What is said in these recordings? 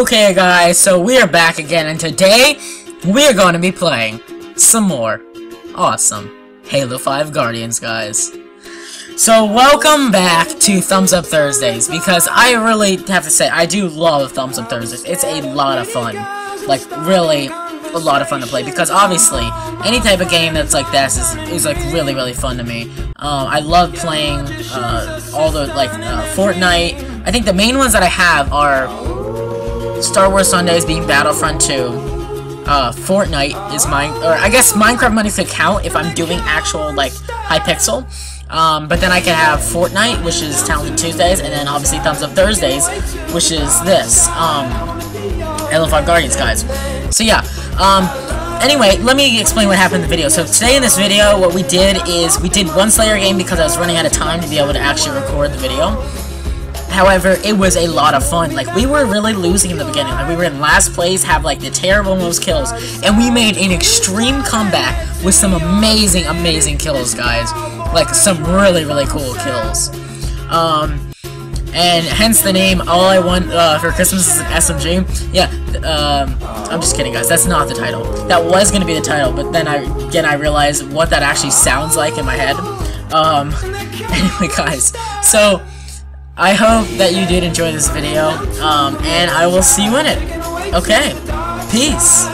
Okay guys, so we are back again and today we are going to be playing some more awesome Halo 5 Guardians guys. So welcome back to Thumbs Up Thursdays because I really have to say I do love Thumbs Up Thursdays. It's a lot of fun. Like really a lot of fun to play because obviously any type of game that's like this is, is like really really fun to me. Um, I love playing uh, all the like uh, Fortnite. I think the main ones that I have are Star Wars Sundays being Battlefront 2. Uh, Fortnite is mine, or I guess Minecraft Mondays could count if I'm doing actual, like, Hypixel. Um, but then I can have Fortnite, which is Talented Tuesdays, and then obviously Thumbs Up Thursdays, which is this, um, 5 Guardians, guys. So yeah, um, anyway, let me explain what happened in the video. So today in this video, what we did is we did one Slayer game because I was running out of time to be able to actually record the video. However, it was a lot of fun. Like, we were really losing in the beginning. Like, we were in last place, have, like, the terrible most kills. And we made an extreme comeback with some amazing, amazing kills, guys. Like, some really, really cool kills. Um, and hence the name, All I Want uh, for Christmas is an SMG. Yeah, um, I'm just kidding, guys. That's not the title. That was going to be the title, but then, I again, I realized what that actually sounds like in my head. Um, anyway, guys, so... I hope that you did enjoy this video, um, and I will see you in it. Okay, peace.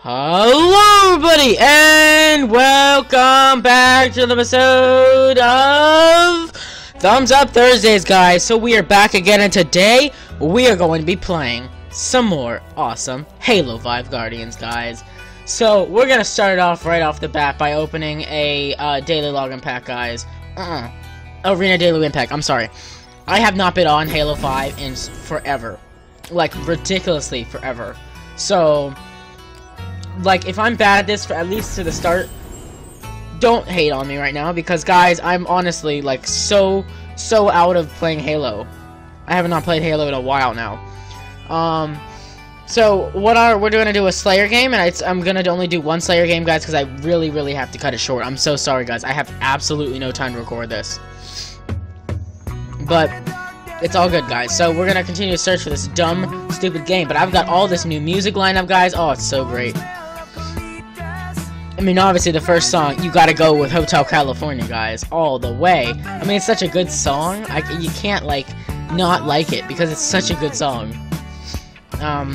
Hello, everybody, and welcome back to the episode of Thumbs Up Thursdays, guys. So we are back again, and today we are going to be playing some more awesome Halo 5 Guardians, guys. So, we're gonna start off right off the bat by opening a uh, daily login pack, guys. Uh-uh. Arena Daily Win Pack, I'm sorry. I have not been on Halo 5 in forever. Like, ridiculously forever. So, like, if I'm bad at this, for at least to the start, don't hate on me right now, because, guys, I'm honestly, like, so, so out of playing Halo. I have not played Halo in a while now. Um, so what are we're gonna do a Slayer game, and I, am gonna only do one Slayer game, guys, because I really, really have to cut it short. I'm so sorry, guys. I have absolutely no time to record this, but it's all good, guys. So we're gonna continue to search for this dumb, stupid game. But I've got all this new music lineup, guys. Oh, it's so great. I mean, obviously, the first song, you gotta go with Hotel California, guys, all the way. I mean, it's such a good song. I, you can't, like, not like it, because it's such a good song. Um,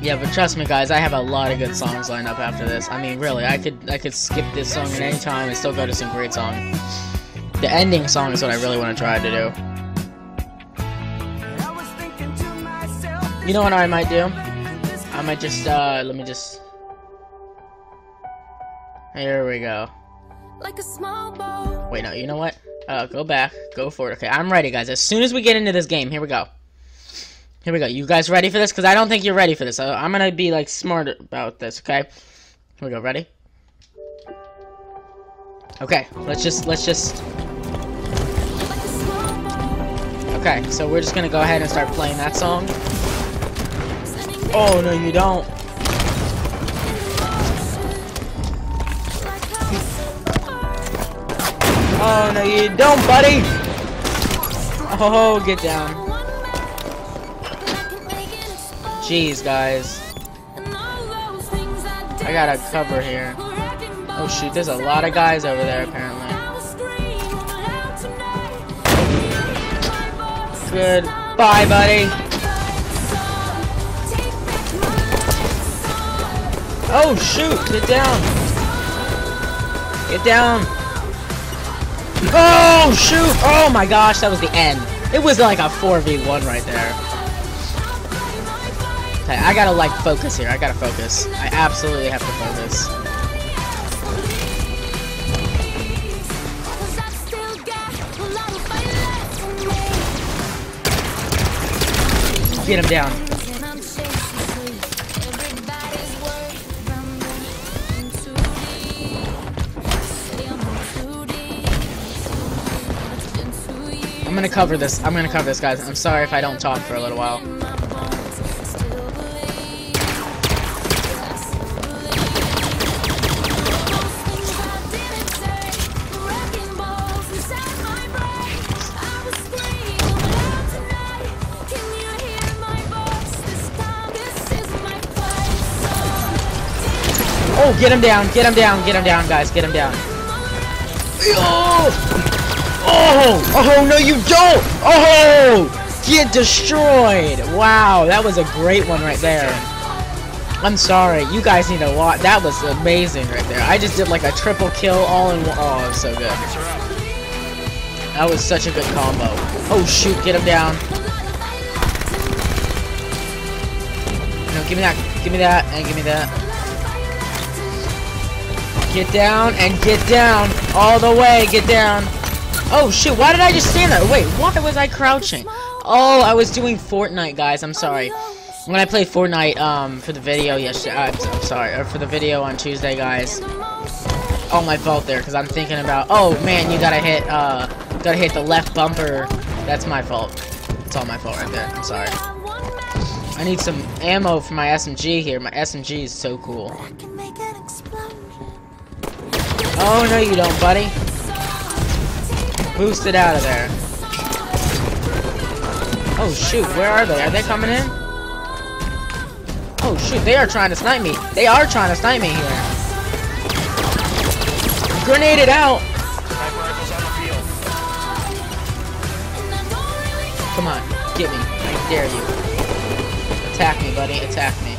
yeah, but trust me, guys, I have a lot of good songs lined up after this. I mean, really, I could I could skip this song at any time and still go to some great song. The ending song is what I really want to try to do. You know what I might do? I might just, uh, let me just... Here we go. Like a small boat. Wait, no, you know what? Uh, go back, go forward. Okay, I'm ready, guys. As soon as we get into this game, here we go. Here we go. You guys ready for this? Because I don't think you're ready for this. I'm going to be, like, smart about this, okay? Here we go. Ready? Okay. Let's just, let's just... Okay, so we're just going to go ahead and start playing that song. Oh, no, you don't. Oh, no, you don't, buddy! Oh, get down. Jeez, guys. I got a cover here. Oh shoot, there's a lot of guys over there apparently. Good. Bye, buddy. Oh shoot, get down. Get down. Oh shoot! Oh my gosh, that was the end. It was like a 4v1 right there. I gotta, like, focus here. I gotta focus. I absolutely have to focus. Get him down. I'm gonna cover this. I'm gonna cover this, guys. I'm sorry if I don't talk for a little while. Get him down, get him down, get him down, guys, get him down. Oh! Oh! Oh, no, you don't! Oh! Get destroyed! Wow, that was a great one right there. I'm sorry, you guys need a lot. That was amazing right there. I just did like a triple kill all in one. Oh, it was so good. That was such a good combo. Oh, shoot, get him down. No, give me that, give me that, and give me that. Get down and get down all the way. Get down. Oh shoot! Why did I just stand there? Wait, why was I crouching? Oh, I was doing Fortnite, guys. I'm sorry. When I played Fortnite um for the video yesterday, I'm, I'm sorry, or for the video on Tuesday, guys. Oh, my fault there, because I'm thinking about. Oh man, you gotta hit uh, gotta hit the left bumper. That's my fault. It's all my fault right there. I'm sorry. I need some ammo for my SMG here. My SMG is so cool. Oh, no you don't, buddy. Boost it out of there. Oh, shoot. Where are they? Are they coming in? Oh, shoot. They are trying to snipe me. They are trying to snipe me here. Grenade it out. Come on. Get me. I dare you. Attack me, buddy. Attack me.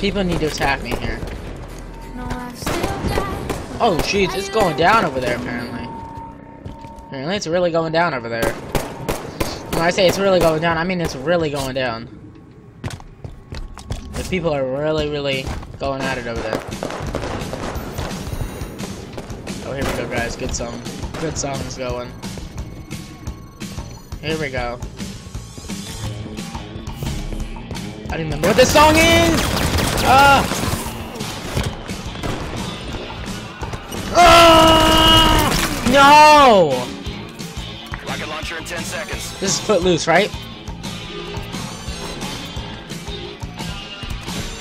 People need to attack me here. Oh, jeez, it's going down over there, apparently. Apparently, it's really going down over there. When I say it's really going down, I mean it's really going down. The people are really, really going at it over there. Oh, here we go, guys. Good song. Good songs going. Here we go. I don't remember what this song is! Ah! Rocket launcher in 10 seconds. This is Footloose, right?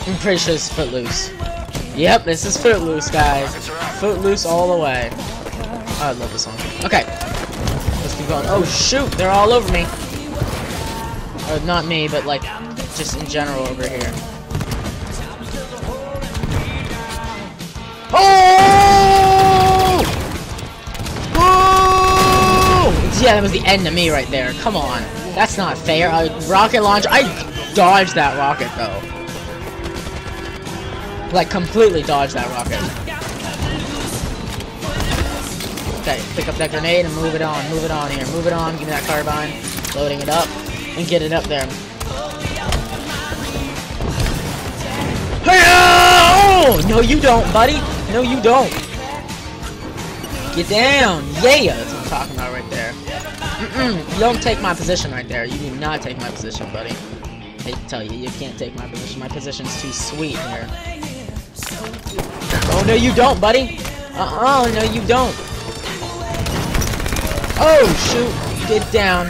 I'm pretty sure it's Footloose. Yep, this is Footloose, guys. Footloose all the way. Oh, I love this song. Okay. Let's keep going. Oh, shoot! They're all over me. Or not me, but like, just in general over here. Oh! Yeah, that was the end of me right there. Come on. That's not fair. A rocket launch. I dodged that rocket, though. Like, completely dodged that rocket. Okay, pick up that grenade and move it on. Move it on here. Move it on. Give me that carbine. Loading it up. And get it up there. Oh! No, you don't, buddy. No, you don't. Get down. Yeah, that's what I'm talking about right there. Mm-mm. You don't take my position right there. You do not take my position, buddy. I tell you, you can't take my position. My position's too sweet here. Oh, no, you don't, buddy. Uh-uh, no, you don't. Oh, shoot. Get down.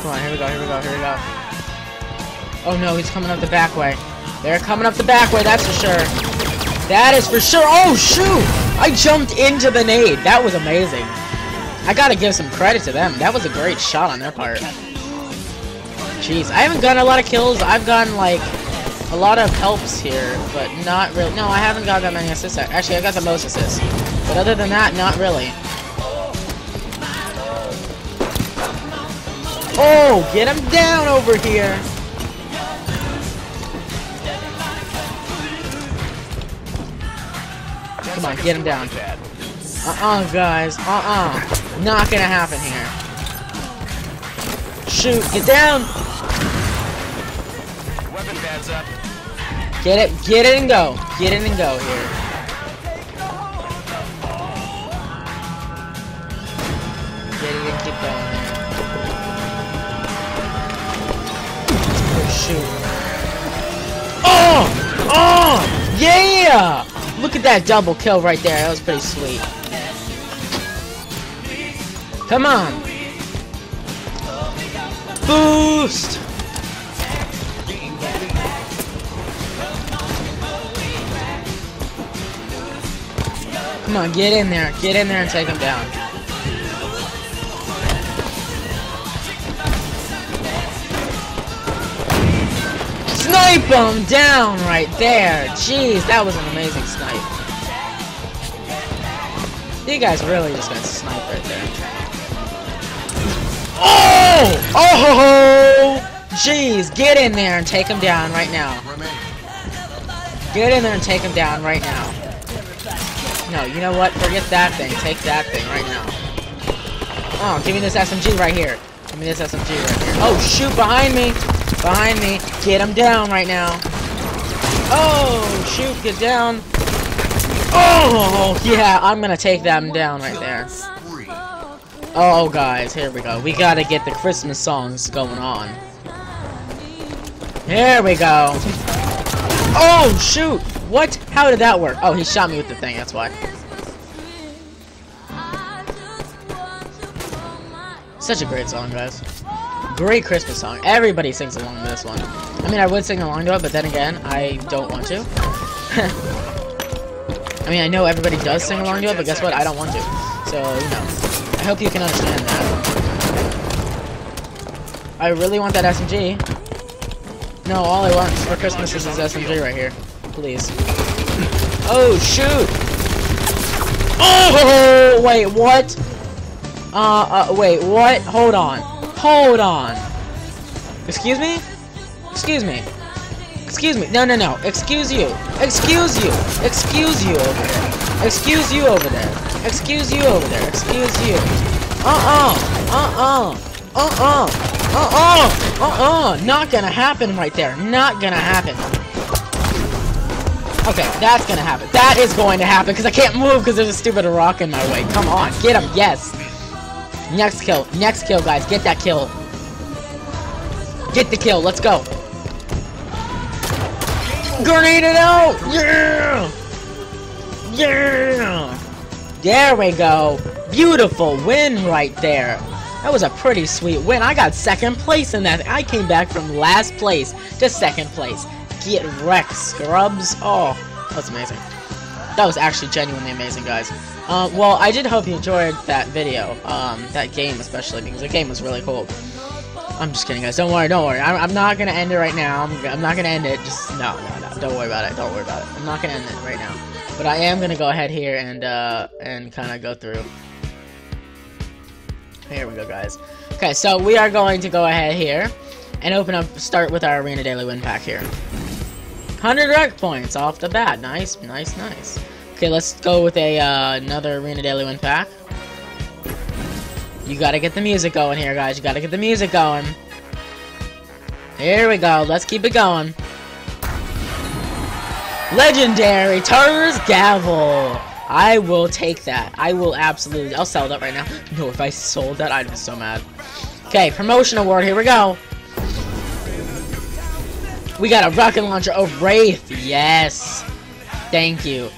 Come on, here we go, here we go, here we go. Oh no, he's coming up the back way. They're coming up the back way, that's for sure. That is for sure. Oh, shoot! I jumped into the nade. That was amazing. I gotta give some credit to them. That was a great shot on their part. Jeez, I haven't gotten a lot of kills. I've gotten, like, a lot of helps here, but not really. No, I haven't got that many assists. Actually, I got the most assists. But other than that, not really. Oh, get him down over here. On, get him down. Uh-uh, guys. Uh-uh. Not gonna happen here. Shoot, get down! Weapon pads up. Get it, get it and go. Get it and go here. Get it and keep going. Oh, shoot. Oh! Oh! Yeah! Look at that double kill right there. That was pretty sweet. Come on. Boost! Come on, get in there. Get in there and take him down. Snipe him down right there. Jeez, that was an amazing snipe. You guys really just got sniped right there. Oh! Oh! Ho ho! Jeez, get in there and take him down right now. Get in there and take him down right now. No, you know what? Forget that thing. Take that thing right now. Oh, give me this SMG right here. Give me this SMG right here. Oh, shoot, behind me. Behind me. Get him down right now. Oh, shoot, get down. Oh, yeah, I'm gonna take them down right there. Oh, guys, here we go. We gotta get the Christmas songs going on. Here we go. Oh, shoot! What? How did that work? Oh, he shot me with the thing, that's why. Such a great song, guys. Great Christmas song. Everybody sings along to this one. I mean, I would sing along to it, but then again, I don't want to. I mean, I know everybody does sing along to it, but guess what? I don't want to. So, you know. I hope you can understand that. I really want that SMG. No, all I want for Christmas is this SMG right here. Please. Oh, shoot! Oh, wait, what? Uh, uh, wait, what? Hold on. Hold on. Excuse me? Excuse me. Excuse me. No, no, no. Excuse you. Excuse you. Excuse you over there. Excuse you over there. Excuse you over there. Excuse you. Uh-uh. Uh-uh. Uh-uh. Uh-uh. Uh-uh. Not gonna happen right there. Not gonna happen. Okay, that's gonna happen. That is going to happen because I can't move because there's a stupid rock in my way. Come on. Get him. Yes. Next kill. Next kill, guys. Get that kill. Get the kill. Let's go. Grenade it out! Yeah! Yeah! There we go. Beautiful win right there. That was a pretty sweet win. I got second place in that. I came back from last place to second place. Get wrecked, scrubs. Oh, that was amazing. That was actually genuinely amazing, guys. Uh, well, I did hope you enjoyed that video. Um, that game especially, because the game was really cool. I'm just kidding, guys. Don't worry, don't worry. I'm, I'm not gonna end it right now. I'm, I'm not gonna end it. Just no, no, no. Don't worry about it. Don't worry about it. I'm not gonna end it right now. But I am gonna go ahead here and uh, and kind of go through. Here we go, guys. Okay, so we are going to go ahead here and open up. Start with our arena daily win pack here. 100 REQ points off the bat. Nice, nice, nice. Okay, let's go with a uh, another arena daily win pack. You gotta get the music going here, guys. You gotta get the music going. Here we go. Let's keep it going. Legendary Tur's Gavel. I will take that. I will absolutely. I'll sell that right now. No, if I sold that, I'd be so mad. Okay, promotion award. Here we go. We got a rocket launcher of Wraith. Yes. Thank you.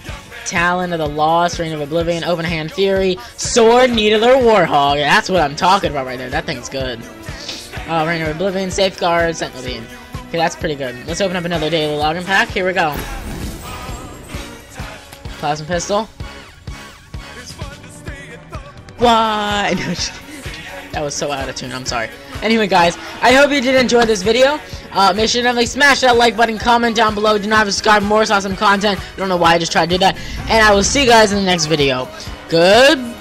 Talon of the Lost, Reign of Oblivion, Open Hand Fury, Sword, Needler, Warthog. That's what I'm talking about right there. That thing's good. Uh, Reign of Oblivion, Safeguard, Sentinel Beam. Okay, that's pretty good. Let's open up another daily login pack. Here we go. Plasma Pistol. Why? that was so out of tune. I'm sorry. Anyway, guys, I hope you did enjoy this video. Uh, make sure to definitely smash that like button, comment down below. Do not subscribe. More awesome content. I don't know why I just tried to do that. And I will see you guys in the next video. Goodbye!